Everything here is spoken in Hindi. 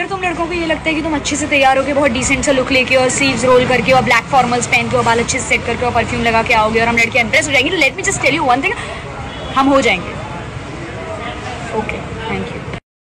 अगर तुम लड़कों को ये लगता है कि तुम अच्छे से तैयार होकर बहुत डिसेंट सा लुक लेके और स्लीव्स रोल करके और ब्लैक फॉर्मल्स पहन के और बाल अच्छे से सेट करके और परफ्यूम लगा के आओगे और हम लड़के इंप्रेस हो जाएँगे तो let me just tell you one thing हम हो जाएँगे। Okay thank you